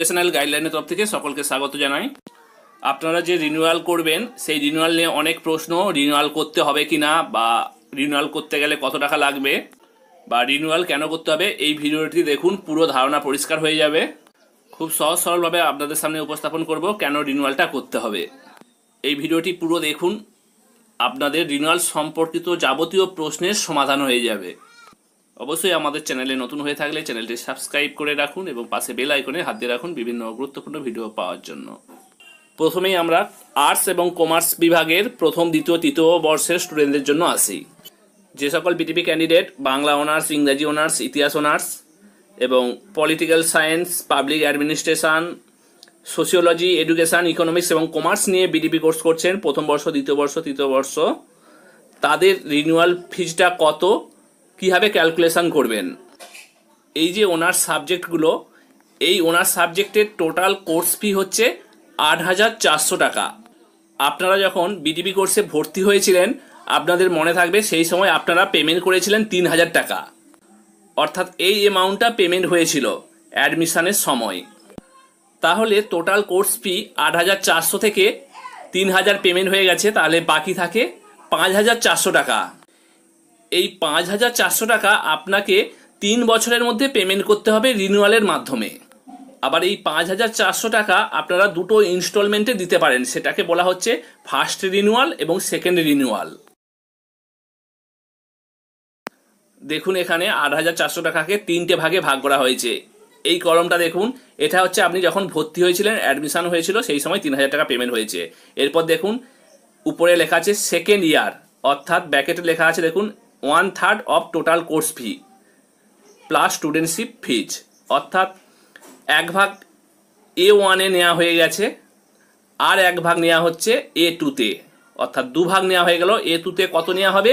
Educational গাইডলাইনের তরফ থেকে সকলকে স্বাগত জানাই। আপনারা যে রিনিউয়াল করবেন, সেই রিনিউয়াল নিয়ে অনেক প্রশ্ন রিনিউয়াল করতে হবে কি না বা রিনিউয়াল করতে গেলে কত টাকা লাগবে বা রিনিউয়াল কেন করতে হবে, এই ভিডিওটি দেখুন, পুরো ধারণা পরিষ্কার হয়ে যাবে। খুব সহজ সরলভাবে আপনাদের সামনে উপস্থাপন করব, কেন রিনিউয়ালটা করতে হবে। এই ভিডিওটি পুরো দেখুন, আপনাদের রিনিউয়াল সম্পর্কিত যাবতীয় প্রশ্নের সমাধান হয়ে যাবে। অবশ্যই আমাদের চ্যানেলে নতুন হয়ে থাকলে চ্যানেলটি সাবস্ক্রাইব করে রাখুন এবং পাশে বেল আইকনে হাত দিয়ে রাখুন বিভিন্ন গুরুত্বপূর্ণ ভিডিও পাওয়ার জন্য। প্রথমেই আমরা আর্টস এবং কমার্স বিভাগের প্রথম, দ্বিতীয়, তৃতীয় বর্ষের স্টুডেন্টদের জন্য আসি। যে সকল বিটিপি ক্যান্ডিডেট বাংলা অনার্স ইংরাজি অনার্স ইতিহাস অনার্স এবং political science public administration sociology education economics এবং কমার্স নিয়ে বিডিপি কোর্স করছেন। প্রথম বর্ষ, দ্বিতীয় বর্ষ, তৃতীয় বর্ষ। তাদের রিনিউয়াল ফিজটা কত? কীভাবে ক্যালকুলেশন করবেন? এই যে ওনার সাবজেক্টগুলো এই ওনার সাবজেক্টের টোটাল কোর্স ফি হচ্ছে আট হাজার চারশো টাকা। আপনারা যখন বিডিপি কোর্সে ভর্তি হয়েছিলেন, আপনাদের মনে থাকবে সেই সময় আপনারা পেমেন্ট করেছিলেন তিন হাজার টাকা। অর্থাৎ এই অ্যামাউন্টটা পেমেন্ট হয়েছিল অ্যাডমিশনের সময়। তাহলে টোটাল কোর্স ফি আট হাজার চারশো থেকে তিন হাজার পেমেন্ট হয়ে গেছে, তাহলে বাকি থাকে পাঁচ হাজার চারশো টাকা। এই পাঁচ হাজার চারশো টাকা আপনাকে তিন বছরের মধ্যে পেমেন্ট করতে হবে রিনিউয়ালের মাধ্যমে। আবার এই পাঁচ হাজার চারশো টাকা আপনারা দুটো ইনস্টলমেন্টে দিতে পারেন। সেটাকে বলা হচ্ছে ফার্স্ট রিনিউয়াল এবং সেকেন্ড রিনিউয়াল দেখুন এখানে আট হাজার চারশো টাকাকে তিনটে ভাগে ভাগ করা হয়েছে। এই কলমটা দেখুন, এটা হচ্ছে আপনি যখন ভর্তি হয়েছিলেন অ্যাডমিশন হয়েছিল, সেই সময় তিন হাজার টাকা পেমেন্ট হয়েছে। এরপর দেখুন, উপরে লেখা আছে সেকেন্ড ইয়ার অর্থাৎ ব্যাকেটে লেখা আছে দেখুন one third of total course fee plus studentship fees অর্থাৎ এক ভাগ এ ওয়ানে নেওয়া হয়ে গেছে আর এক ভাগ নেওয়া হচ্ছে এ টুতে অর্থাৎ দু ভাগ নেওয়া হয়ে গেল এ টুতে কত নেওয়া হবে?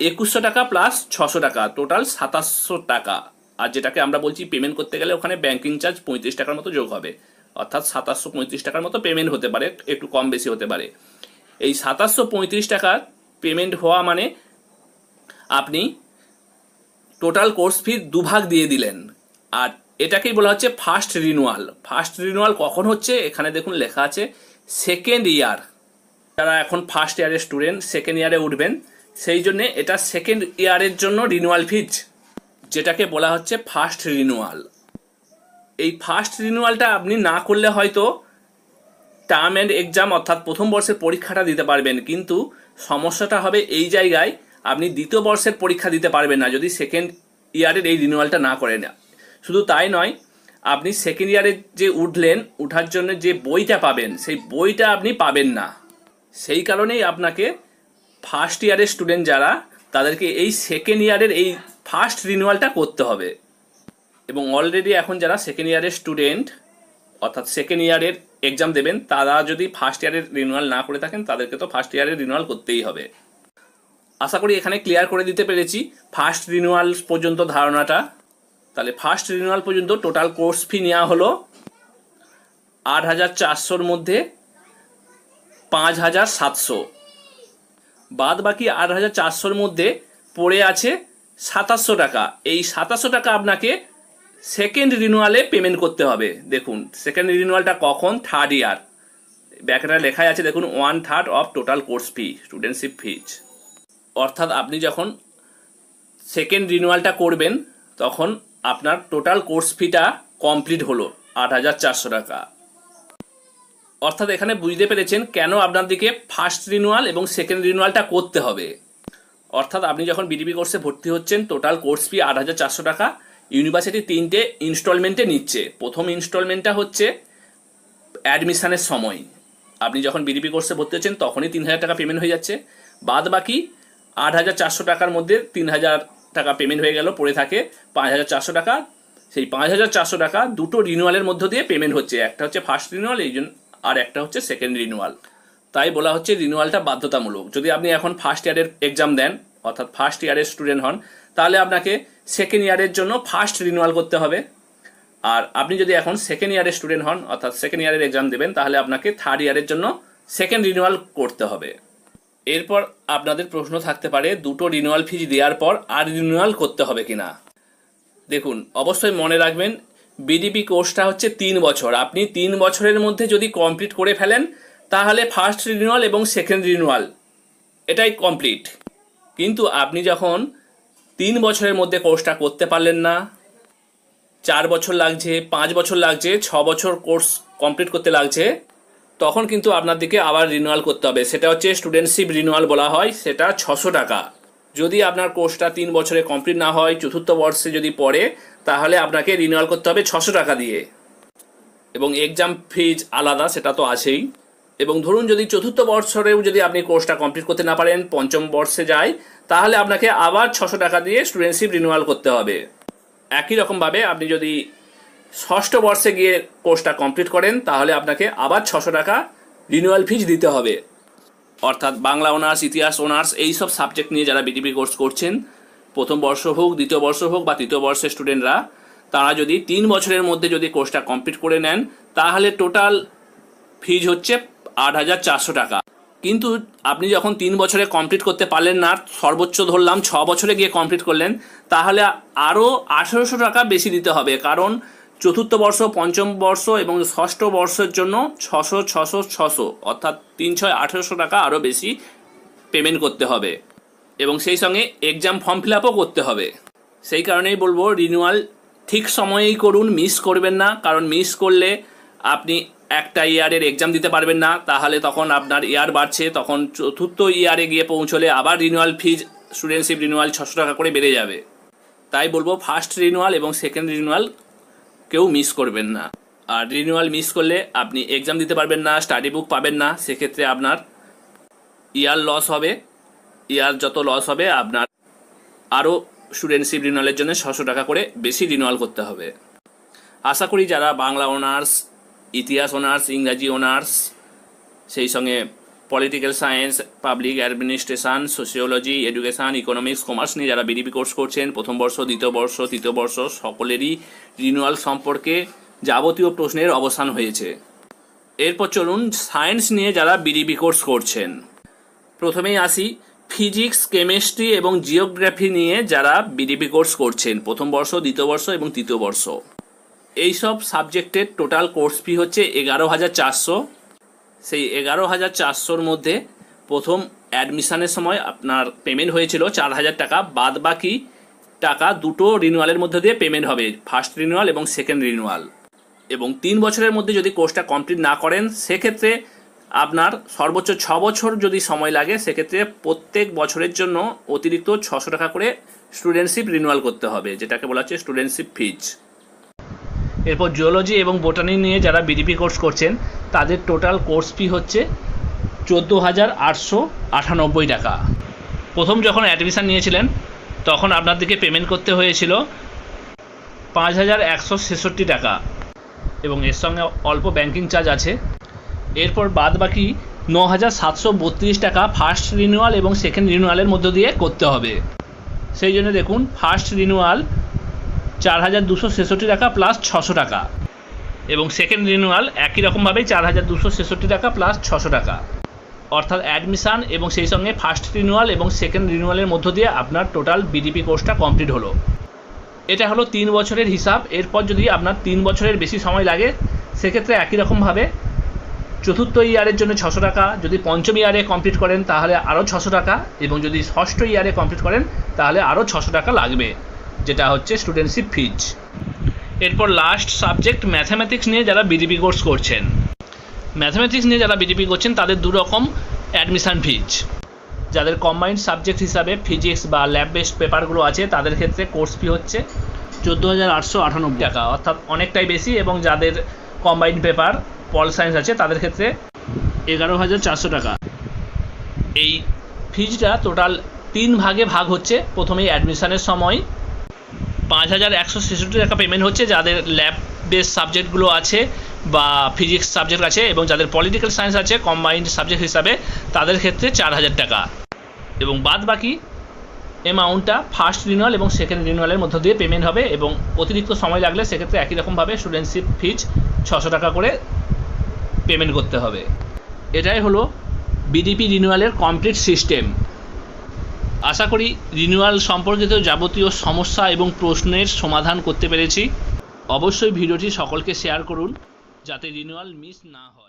একুশশো টাকা প্লাস ছশো টাকা টোটাল সাতাশশো টাকা। আর যেটাকে আমরা বলছি পেমেন্ট করতে গেলে ওখানে ব্যাঙ্কিং চার্জ পঁয়ত্রিশ টাকার মতো যোগ হবে। অর্থাৎ সাতাশশো পঁয়ত্রিশ টাকার মতো পেমেন্ট হতে পারে, একটু কম বেশি হতে পারে। এই সাতাশশো পঁয়ত্রিশ টাকা পেমেন্ট হওয়া মানে আপনি টোটাল কোর্স ফি দুভাগ দিয়ে দিলেন। আর এটাকেই বলা হচ্ছে ফার্স্ট রিনুয়াল ফার্স্ট রিনুয়াল কখন হচ্ছে? এখানে দেখুন লেখা আছে সেকেন্ড ইয়ার যারা এখন ফার্স্ট ইয়ারের স্টুডেন্ট সেকেন্ড ইয়ারে উঠবেন, সেই জন্যে এটা সেকেন্ড ইয়ারের জন্য রিনুয়াল ফিজ যেটাকে বলা হচ্ছে ফার্স্ট রিনুয়াল এই ফার্স্ট রিনুয়ালটা আপনি না করলে হয়তো টার্ম অ্যান্ড এক্সাম অর্থাৎ প্রথম বর্ষের পরীক্ষাটা দিতে পারবেন, কিন্তু সমস্যাটা হবে এই জায়গায় আপনি দ্বিতীয় বর্ষের পরীক্ষা দিতে পারবেন না যদি সেকেন্ড ইয়ারের এই রিনিউয়ালটা না করেন। শুধু তাই নয়, আপনি সেকেন্ড ইয়ারে যে উঠলেন, উঠার জন্য যে বইটা পাবেন, সেই বইটা আপনি পাবেন না। সেই কারণেই আপনাকে ফার্স্ট ইয়ারের স্টুডেন্ট যারা, তাদেরকে এই সেকেন্ড ইয়ারের এই ফার্স্ট রিনিউয়ালটা করতে হবে। এবং অলরেডি এখন যারা সেকেন্ড ইয়ারের স্টুডেন্ট অর্থাৎ সেকেন্ড ইয়ারের এক্সাম দেবেন, তারা যদি ফার্স্ট ইয়ারের রিনিউয়াল না করে থাকেন, তাদেরকে তো ফার্স্ট ইয়ারের রিনিউয়াল করতেই হবে। আশা করি এখানে ক্লিয়ার করে দিতে পেরেছি। ফার্স্ট রিনিউয়াল পর্যন্ত ধারণাটা। তাহলে ফার্স্ট রিনিউয়াল পর্যন্ত টোটাল কোর্স ফি নেওয়া হলো আট হাজার চারশোর মধ্যে পাঁচ হাজার সাতশো। বাদ বাকি আট হাজার চারশোর মধ্যে পড়ে আছে সাতাশশো টাকা। এই সাতাশশো টাকা আপনাকে সেকেন্ড রিনিউয়ালে পেমেন্ট করতে হবে। দেখুন সেকেন্ড রিনিউয়ালটা কখন? থার্ড ইয়ার ব্যাকেটা লেখাই আছে, দেখুন one third of total course fee studentship fees অর্থাৎ আপনি যখন সেকেন্ড রিনিউয়ালটা করবেন, তখন আপনার টোটাল কোর্স ফিটা কমপ্লিট হলো আট হাজার চারশো টাকা। অর্থাৎ এখানে বুঝতে পেরেছেন কেন আপনাদেরকে ফার্স্ট রিনিউয়াল এবং সেকেন্ড রিনিউয়ালটা করতে হবে। অর্থাৎ আপনি যখন বিডিপি কোর্সে ভর্তি হচ্ছেন টোটাল কোর্স ফি আট হাজার চারশো টাকা ইউনিভার্সিটি তিনটে ইনস্টলমেন্টে নিচ্ছে। প্রথম ইনস্টলমেন্টটা হচ্ছে অ্যাডমিশনের সময়। আপনি যখন বিডিপি কোর্সে ভর্তি হচ্ছেন, তখনই তিন হাজার টাকা পেমেন্ট হয়ে যাচ্ছে। বাদ বাকি আট হাজার চারশো টাকার মধ্যে তিন হাজার টাকা পেমেন্ট হয়ে গেল, পড়ে থাকে পাঁচ হাজার চারশো টাকা। সেই পাঁচ হাজার চারশো টাকা দুটো রিনিউয়ালের মধ্য দিয়ে পেমেন্ট হচ্ছে, একটা হচ্ছে ফার্স্ট রিনিউয়াল এই জন্য আর একটা হচ্ছে সেকেন্ড রিনিউয়াল তাই বলা হচ্ছে রিনিউয়ালটা বাধ্যতামূলক। যদি আপনি এখন ফার্স্ট ইয়ারের এক্সাম দেন, অর্থাৎ ফার্স্ট ইয়ারের স্টুডেন্ট হন, তাহলে আপনাকে সেকেন্ড ইয়ারের জন্য ফার্স্ট রিনিউয়াল করতে হবে। আর আপনি যদি এখন সেকেন্ড ইয়ারের স্টুডেন্ট হন, অর্থাৎ সেকেন্ড ইয়ারের এক্সাম দেবেন, তাহলে আপনাকে থার্ড ইয়ারের জন্য সেকেন্ড রিনিউয়াল করতে হবে। এরপর আপনাদের প্রশ্ন থাকতে পারে, দুটো রিনুয়াল ফিজ দেওয়ার পর আর রিনিউয়াল করতে হবে কি না দেখুন, অবশ্যই মনে রাখবেন বিডিপি কোর্সটা হচ্ছে তিন বছর। আপনি তিন বছরের মধ্যে যদি কমপ্লিট করে ফেলেন, তাহলে ফার্স্ট রিনুয়াল এবং সেকেন্ড রিনুয়াল এটাই কমপ্লিট কিন্তু আপনি যখন তিন বছরের মধ্যে কোর্সটা করতে পারলেন না, চার বছর লাগছে, পাঁচ বছর লাগছে, ছ বছর কোর্স কমপ্লিট করতে লাগছে তখন কিন্তু আপনার দিকে আবার রিনিউয়াল করতে হবে। সেটা হচ্ছে স্টুডেন্টশিপ রিনিউয়াল বলা হয়, সেটা ছশো টাকা। যদি আপনার কোর্সটা তিন বছরে কমপ্লিট না হয়, চতুর্থ বর্ষে যদি পড়ে, তাহলে আপনাকে রিনিউয়াল করতে হবে ছশো টাকা দিয়ে। এবং এক্সাম ফিজ আলাদা, সেটা তো আছেই। এবং ধরুন যদি চতুর্থ বর্ষরেও যদি আপনি কোর্সটা কমপ্লিট করতে না পারেন, পঞ্চম বর্ষে যায়, তাহলে আপনাকে আবার ছশো টাকা দিয়ে স্টুডেন্টশিপ রিনিউয়াল করতে হবে। একই রকমভাবে আপনি যদি ষষ্ঠ বর্ষে গিয়ে কোর্সটা কমপ্লিট করেন, তাহলে আপনাকে আবার ছশো টাকা রিনিউয়াল ফিজ দিতে হবে। অর্থাৎ বাংলা অনার্স, ইতিহাস, অনার্স, এই সব সাবজেক্ট নিয়ে যারা বিটিপি কোর্স করছেন, প্রথম বর্ষ হোক, দ্বিতীয় বর্ষ হোক বা তৃতীয় বর্ষের স্টুডেন্টরা তারা যদি তিন বছরের মধ্যে যদি কোর্সটা কমপ্লিট করে নেন, তাহলে টোটাল ফিজ হচ্ছে আট হাজার চারশো টাকা। কিন্তু আপনি যখন তিন বছরে কমপ্লিট করতে পারলেন না, সর্বোচ্চ ধরলাম ছ বছরে গিয়ে কমপ্লিট করলেন, তাহলে আরও আঠেরোশো টাকা বেশি দিতে হবে। কারণ চতুর্থ বর্ষ, পঞ্চম বর্ষ এবং ষষ্ঠ বর্ষের জন্য ছশো ছশো ছশো, অর্থাৎ তিন ছয় আঠেরোশো টাকা আরও বেশি পেমেন্ট করতে হবে। এবং সেই সঙ্গে এক্সাম ফর্ম ফিল আপও করতে হবে। সেই কারণেই বলব রিনিউয়াল ঠিক সময়েই করুন মিস করবেন না। কারণ মিস করলে আপনি একটা ইয়ারের এক্সাম দিতে পারবেন না। তাহলে তখন আপনার ইয়ার বাড়ছে, তখন চতুর্থ ইয়ারে গিয়ে পৌঁছলে আবার রিনিউয়াল ফিজ স্টুডেন্টশিপ রিনিউয়াল ছশো টাকা করে বেড়ে যাবে। তাই বলব ফার্স্ট রিনিউয়াল এবং সেকেন্ড রিনিউয়াল কেউ মিস করবেন না। আর রিনিউয়াল মিস করলে আপনি এক্সাম দিতে পারবেন না স্টাডি বুক পাবেন না, সেক্ষেত্রে আপনার ইয়ার লস হবে। ইয়ার যত লস হবে, আপনার আরও স্টুডেন্টশিপ রিনিউয়ালের জন্য ছশো টাকা করে বেশি রিনিউয়াল করতে হবে। আশা করি যারা বাংলা অনার্স ইতিহাস অনার্স ইংরাজি অনার্স সেই সঙ্গে political science public administration sociology education economics commerce নিয়ে যারা বিডিপি কোর্স করছেন, প্রথম বর্ষ, দ্বিতীয় বর্ষ, তৃতীয় বর্ষ, সকলেরই রিনিউয়াল সম্পর্কে যাবতীয় প্রশ্নের অবসান হয়েছে। এরপর চলুন সায়েন্স নিয়ে যারা বিডিপি কোর্স করছেন। প্রথমেই আসি ফিজিক্স কেমিস্ট্রি এবং জিওগ্রাফি নিয়ে যারা বিডিপি কোর্স করছেন, প্রথম বর্ষ, দ্বিতীয় বর্ষ এবং তৃতীয় বর্ষ। এই সব সাবজেক্টের টোটাল কোর্স ফি হচ্ছে এগারো হাজার চারশো। সেই এগারো হাজার চারশোর মধ্যে প্রথম অ্যাডমিশনের সময় আপনার পেমেন্ট হয়েছিল চার হাজার টাকা। বাদ বাকি টাকা দুটো রিনিউয়ালের মধ্যে দিয়ে পেমেন্ট হবে। ফার্স্ট রিনিউয়াল এবং সেকেন্ড রিনিউয়াল এবং তিন বছরের মধ্যে যদি কোর্সটা কমপ্লিট না করেন, সেক্ষেত্রে আপনার সর্বোচ্চ ছ বছর যদি সময় লাগে, সেক্ষেত্রে প্রত্যেক বছরের জন্য অতিরিক্ত ছশো টাকা করে স্টুডেন্টশিপ রিনিউয়াল করতে হবে, যেটাকে বলা হচ্ছে স্টুডেন্টশিপ ফিজ এরপর জিওলজি এবং বোটানি নিয়ে যারা বিডিপি কোর্স করছেন, তাদের টোটাল কোর্স ফি হচ্ছে চোদ্দ হাজার আটশো আটানব্বই টাকা। প্রথম যখন অ্যাডমিশান নিয়েছিলেন, তখন আপনাদেরকে পেমেন্ট করতে হয়েছিল পাঁচ হাজার একশো ছেষট্টি টাকা। এবং এর সঙ্গে অল্প ব্যাংকিং চার্জ আছে। এরপর বাদ বাকি ন হাজার সাতশো বত্রিশ টাকা ফার্স্ট রিনিউয়াল এবং সেকেন্ড রিনিউয়ালের মধ্য দিয়ে করতে হবে। সেই জন্য দেখুন ফার্স্ট রিনিউয়াল চার হাজার দুশো ছেষট্টি টাকা প্লাস ছশো টাকা। এবং সেকেন্ড রিনিউয়াল একই রকমভাবেই চার হাজার দুশো ছেষট্টি টাকা প্লাস ছশো টাকা। অর্থাৎ অ্যাডমিশান এবং সেই সঙ্গে ফার্স্ট রিনিউয়াল এবং সেকেন্ড রিনিউয়ালের মধ্য দিয়ে আপনার টোটাল বিডিপি কোর্সটা কমপ্লিট হলো। এটা হলো তিন বছরের হিসাব। এরপর যদি আপনার তিন বছরের বেশি সময় লাগে, সেক্ষেত্রে একই রকমভাবে চতুর্থ ইয়ারের জন্য ছশো টাকা। যদি পঞ্চম ইয়ারে কমপ্লিট করেন, তাহলে আরও ছশো টাকা। এবং যদি ষষ্ঠ ইয়ারে কমপ্লিট করেন, তাহলে আরও ছশো টাকা লাগবে। যেটা হচ্ছে স্টুডেন্টশিপ ফিজ এরপর লাস্ট সাবজেক্ট ম্যাথামেটিক্স নিয়ে যারা বিডিপি কোর্স করছেন। ম্যাথামেটিক্স নিয়ে যারা বিডিপি করছেন, তাদের দু রকম অ্যাডমিশান ফিজ যাদের কম্বাইন্ড সাবজেক্ট হিসাবে ফিজিক্স বা ল্যাব বেসড পেপারগুলো আছে, তাদের ক্ষেত্রে কোর্স ফি হচ্ছে চোদ্দ হাজার আটশো আটানব্বই টাকা। অর্থাৎ অনেকটাই বেশি এবং যাদের কম্বাইন্ড পেপার পল সায়েন্স আছে, তাদের ক্ষেত্রে এগারো হাজার চারশো টাকা। এই ফিজটা টোটাল তিন ভাগে ভাগ হচ্ছে। প্রথমেই অ্যাডমিশানের সময় পাঁচ হাজার একশো ছেষট্টি টাকা পেমেন্ট হচ্ছে যাদের ল্যাব বেস সাবজেক্টগুলো আছে বা ফিজিক্স সাবজেক্ট আছে এবং যাদের পলিটিক্যাল সায়েন্স আছে কম্বাইন্ড সাবজেক্ট হিসাবে তাদের ক্ষেত্রে চার হাজার টাকা। এবং বাদ বাকি অ্যামাউন্টটা ফার্স্ট রিনুয়াল এবং সেকেন্ড রিনুয়ালের মধ্য দিয়ে পেমেন্ট হবে এবং অতিরিক্ত সময় লাগলে সেক্ষেত্রে একই রকমভাবে স্টুডেন্টশিপ ফিজ ছশো টাকা করে পেমেন্ট করতে হবে। এটাই হলো বিডিপি রিনুয়ালের কমপ্লিট সিস্টেম আশা করি রিনিউয়াল সম্পর্কিত যাবতীয় সমস্যা এবং প্রশ্নের সমাধান করতে পেরেছি। অবশ্যই ভিডিওটি সকলকে শেয়ার করুন, যাতে রিনিউয়াল মিস না হয়।